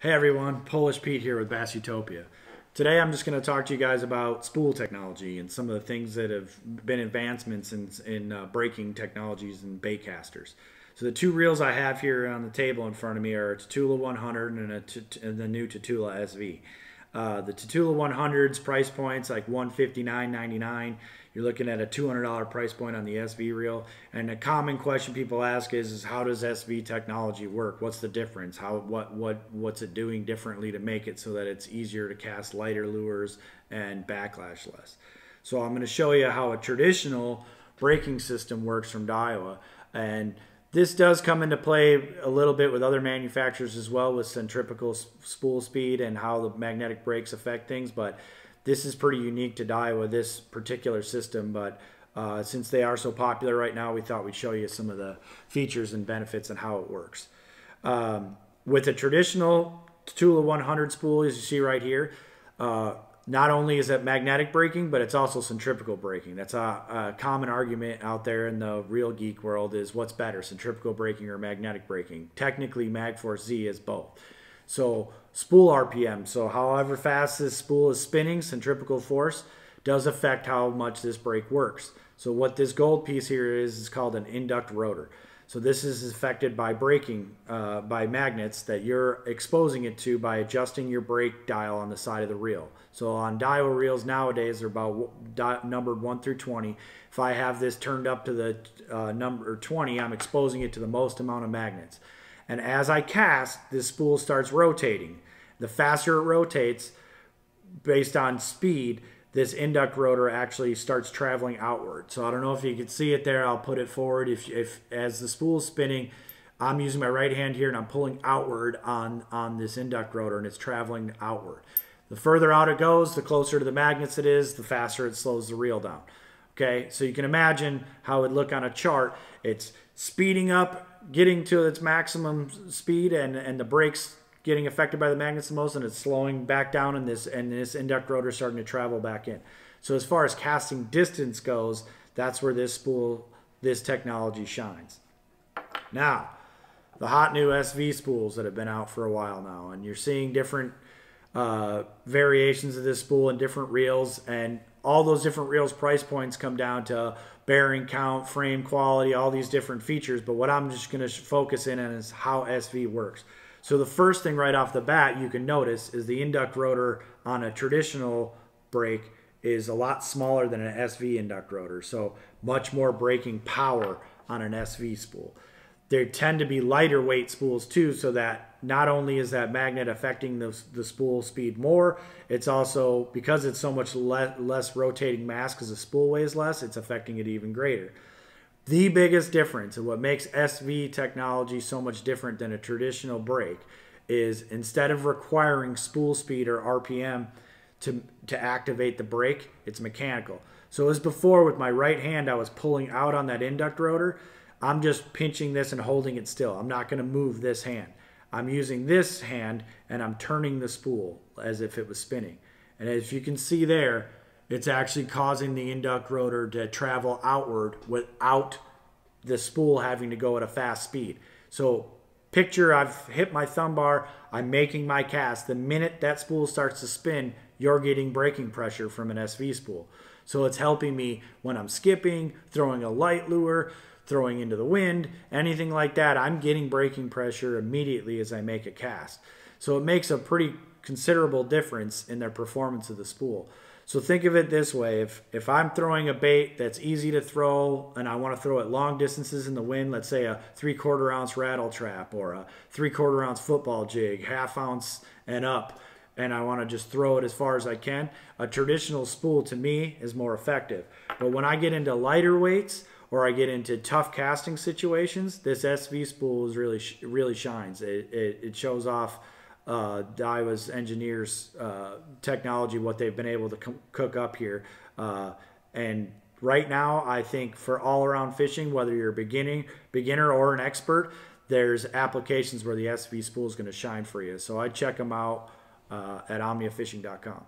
Hey everyone, Polish Pete here with Bass Utopia. Today I'm just going to talk to you guys about spool technology and some of the things that have been advancements in, in uh, braking technologies and bait casters. So the two reels I have here on the table in front of me are a Tatula 100 and, a, and the new Tatula SV. Uh, the Tatula 100's price points like 159.99. You're looking at a $200 price point on the SV reel. And a common question people ask is, is how does SV technology work? What's the difference? How what what what's it doing differently to make it so that it's easier to cast lighter lures and backlash less? So I'm going to show you how a traditional braking system works from Daiwa and this does come into play a little bit with other manufacturers as well with centrifugal spool speed and how the magnetic brakes affect things, but this is pretty unique to Daiwa, this particular system, but uh, since they are so popular right now, we thought we'd show you some of the features and benefits and how it works. Um, with a traditional Tula 100 spool, as you see right here, uh, not only is it magnetic braking, but it's also centrifugal braking. That's a, a, common argument out there in the real geek world is what's better, centrifugal braking or magnetic braking. Technically, MagForce Z is both. So spool RPM, so however fast this spool is spinning, centrifugal force, does affect how much this brake works. So what this gold piece here is, is called an induct rotor. So this is affected by braking uh, by magnets that you're exposing it to by adjusting your brake Daiwa on the side of the reel. So on dial reels nowadays, they're about numbered 1 through 20. If I have this turned up to the uh, number 20, I'm exposing it to the most amount of magnets. And as I cast, this spool starts rotating. The faster it rotates, based on speed, this induct rotor actually starts traveling outward. So I don't know if you can see it there. I'll put it forward. If, if as the spool is spinning, I'm using my right hand here and I'm pulling outward on, on this induct rotor and it's traveling outward. The further out it goes, the closer to the magnets it is, the faster it slows the reel down. Okay, so you can imagine how it would look on a chart. It's speeding up, getting to its maximum speed, and, and the brakes getting affected by the magnets the most and it's slowing back down and this and this induct rotor starting to travel back in. So as far as casting distance goes, that's where this spool, this technology shines. Now, the hot new SV spools that have been out for a while now, and you're seeing different uh, variations of this spool and different reels, and all those different reels price points come down to bearing count, frame quality, all these different features. But what I'm just going to focus in on is how SV works. So the first thing right off the bat you can notice is the induct rotor on a traditional brake is a lot smaller than an SV induct rotor. So much more braking power on an SV spool. They tend to be lighter weight spools too, so that not only is that magnet affecting the, the spool speed more, it's also, because it's so much le less rotating mass because the spool weighs less, it's affecting it even greater. The biggest difference and what makes SV technology so much different than a traditional brake is instead of requiring spool speed or RPM to, to activate the brake, it's mechanical. So as before with my right hand, I was pulling out on that induct rotor. I'm just pinching this and holding it still. I'm not going to move this hand. I'm using this hand and I'm turning the spool as if it was spinning. And as you can see there, it's actually causing the induct rotor to travel outward without the spool having to go at a fast speed. So picture I've hit my thumb bar, I'm making my cast. The minute that spool starts to spin, you're getting braking pressure from an SV spool. So it's helping me when I'm skipping, throwing a light lure, throwing into the wind, anything like that. I'm getting braking pressure immediately as I make a cast. So it makes a pretty considerable difference in their performance of the spool. So think of it this way. If, if I'm throwing a bait that's easy to throw and I want to throw it long distances in the wind, let's say a three quarter ounce rattle trap or a three quarter ounce football jig, half ounce and up, and I want to just throw it as far as I can, a traditional spool to me is more effective. But when I get into lighter weights or I get into tough casting situations, this SV spool is really, really shines. It, it, it shows off uh, Daiwa's engineers' uh, technology, what they've been able to cook up here. Uh, and right now, I think for all around fishing, whether you're a beginning, beginner or an expert, there's applications where the SV spool is going to shine for you. So I check them out uh, at omniafishing.com.